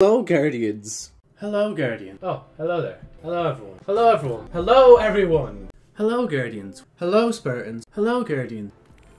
Hello, Guardians. Hello, Guardian. Oh, hello there. Hello, everyone. Hello, everyone. Hello, everyone. Hello, Guardians. Hello, Spartans. Hello, Guardian.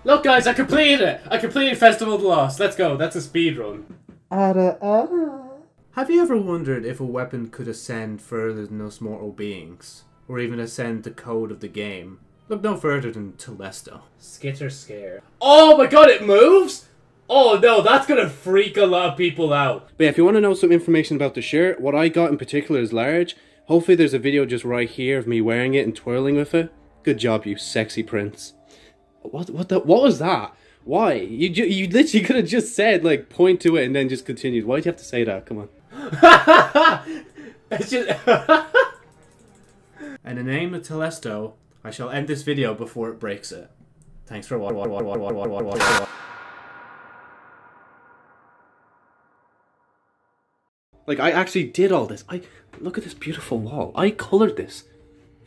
Look, guys, I completed it. I completed Festival of the Lost. Let's go. That's a speed run. Have you ever wondered if a weapon could ascend further than us mortal beings, or even ascend the code of the game? Look no further than Telesto. Skitter Scare. Oh my god, it moves! Oh no, that's gonna freak a lot of people out. But yeah, if you want to know some information about the shirt, what I got in particular is large. Hopefully there's a video just right here of me wearing it and twirling with it. Good job, you sexy prince. What what the what was that? Why? You ju- you literally could have just said like point to it and then just continued. Why'd you have to say that? Come on. it's just. In the name of Telesto, I shall end this video before it breaks it. Thanks for watching. Like I actually did all this. I look at this beautiful wall. I colored this.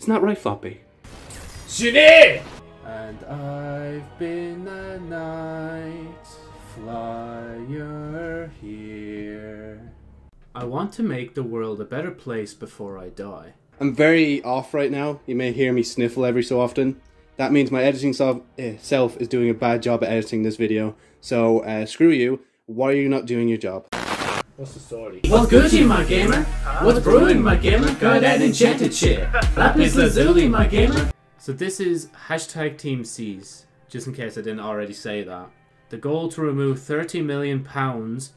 Isn't that right, Floppy? Sinead! And I've been a night flyer here. I want to make the world a better place before I die. I'm very off right now. You may hear me sniffle every so often. That means my editing self, eh, self is doing a bad job at editing this video. So uh, screw you. Why are you not doing your job? What's the story? What's Gucci, my gamer? What's brewing, my gamer? Got that enchanted shit. Lapis lazuli, my gamer. So this is hashtag Team Seas, just in case I didn't already say that. The goal to remove 30 million pounds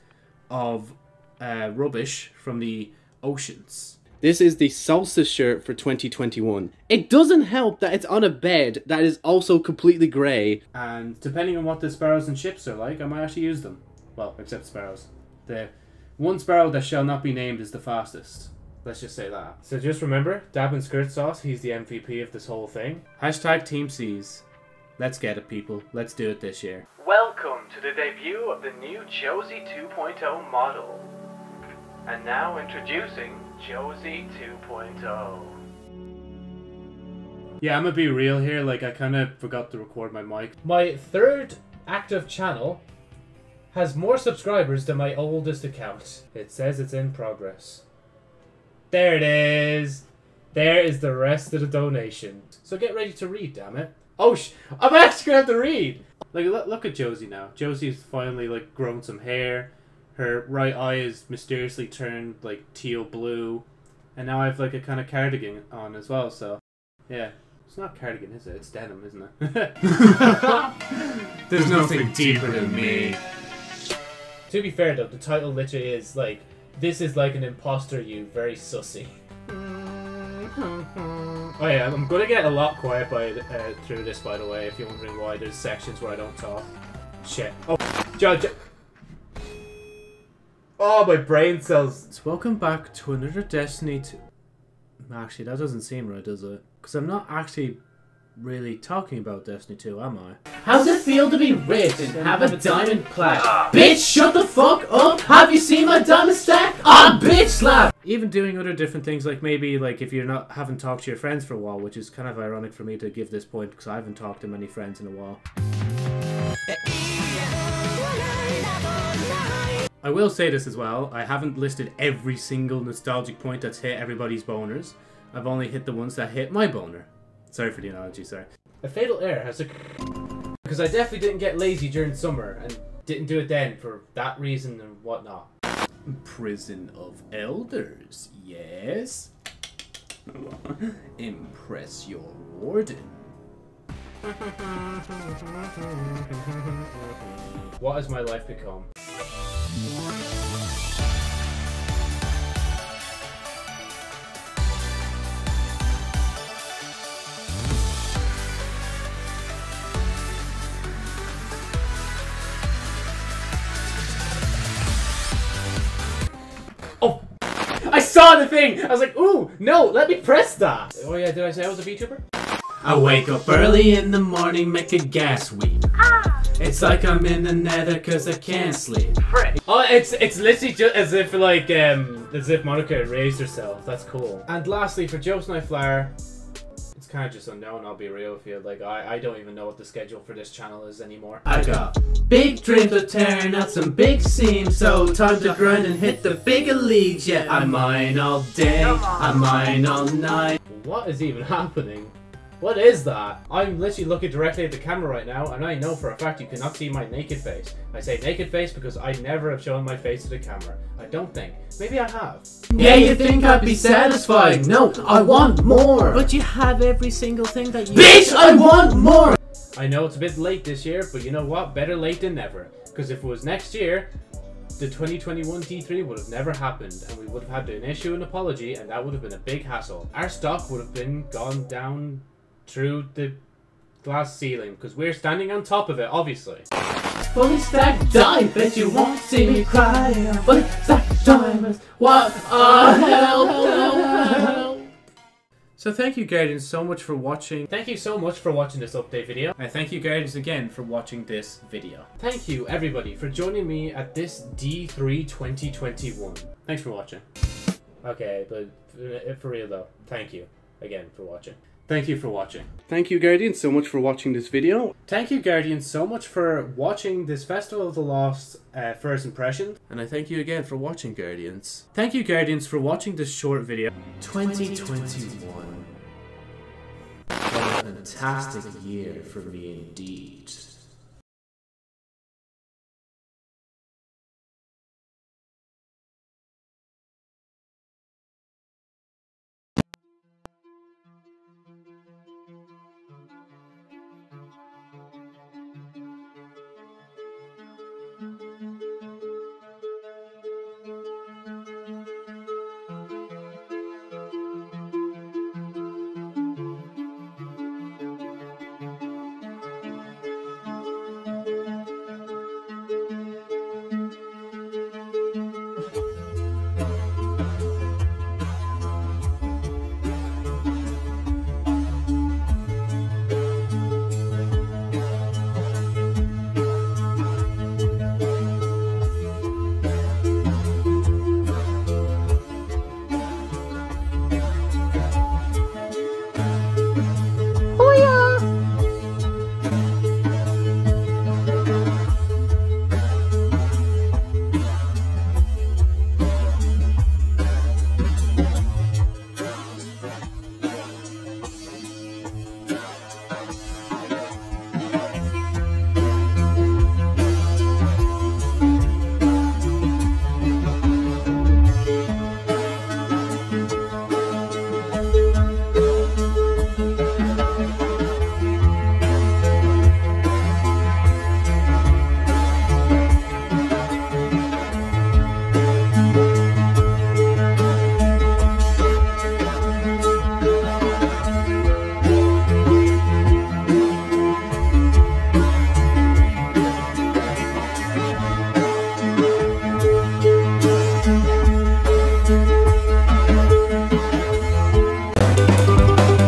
of uh, rubbish from the oceans. This is the Solstice shirt for 2021. It doesn't help that it's on a bed that is also completely grey. And depending on what the sparrows and ships are like, I might actually use them. Well, except sparrows. The one sparrow that shall not be named is the fastest. Let's just say that. So just remember, Dab and Skirt Sauce, he's the MVP of this whole thing. Hashtag Team Seas. Let's get it, people. Let's do it this year. Welcome to the debut of the new Josie 2.0 model. And now introducing Josie 2.0. Yeah, I'm gonna be real here. Like, I kind of forgot to record my mic. My third active channel has more subscribers than my oldest account. It says it's in progress. There it is. There is the rest of the donation. So get ready to read, damn it. Oh, sh- I'm actually gonna have to read. Like, look, look at Josie now. Josie's finally like grown some hair. Her right eye is mysteriously turned like teal blue, and now I have like a kind of cardigan on as well. So, yeah, it's not cardigan, is it? It's denim, isn't it? There's nothing deeper than me. To be fair though, the title literally is like, this is like an imposter you, very sussy. Oh yeah, I'm gonna get a lot quiet by uh, through this by the way, if you're wondering why there's sections where I don't talk. Shit. Oh, Judge. Oh, my brain cells. So welcome back to another Destiny 2. Actually, that doesn't seem right, does it? Because I'm not actually really talking about Destiny 2, am I? How's it feel to be rich and have a diamond plaque? Bitch, shut the fuck up! Have you seen my diamond stack? Ah, bitch slap! Even doing other different things, like maybe like if you're not haven't talked to your friends for a while, which is kind of ironic for me to give this point because I haven't talked to many friends in a while. I will say this as well. I haven't listed every single nostalgic point that's hit everybody's boners. I've only hit the ones that hit my boner. Sorry for the analogy, sorry. A fatal error has occurred. Because I definitely didn't get lazy during summer and didn't do it then for that reason and whatnot. Prison of Elders, yes? Impress your warden. What has my life become? Saw the thing! I was like, ooh, no, let me press that! Oh yeah, did I say I was a VTuber? I wake up early in the morning, make a gas weep. It's like I'm in the nether cause I can't sleep. Oh, it's it's literally just as if like um as if Monica erased herself. That's cool. And lastly, for Josephnite Flyer, it's it's kind of just unknown. I'll be real with you. Like I, I don't even know what the schedule for this channel is anymore. I got big dreams of tearing out some big scenes, so time to grind and hit the bigger leagues. Yeah, I mine all day, I mine all night. What is even happening? What is that? I'm literally looking directly at the camera right now, and I know for a fact you cannot see my naked face. I say naked face because I never have shown my face to the camera. I don't think. Maybe I have. Yeah, you think I'd be satisfied? No, I want more. But you have every single thing that you. Bitch, I want more. I know it's a bit late this year, but you know what? Better late than never. Because if it was next year, the 2021 E3 would have never happened, and we would have had to issue an apology, and that would have been a big hassle. Our stock would have been gone down through the glass ceiling because we're standing on top of it, obviously. Fully stacked die, bet you won't see me cry. Fully stacked diamonds, what a hell. So thank you Guardians so much for watching. Thank you so much for watching this update video. And thank you Guardians again for watching this video. Thank you everybody for joining me at this E3 2021. Thanks for watching. Okay, but uh, for real though, thank you again for watching. Thank you for watching. Thank you, Guardians, so much for watching this video. Thank you, Guardians, so much for watching this Festival of the Lost uh, first impression. And I thank you again for watching, Guardians. Thank you, Guardians, for watching this short video. 2021. What a fantastic year for me indeed.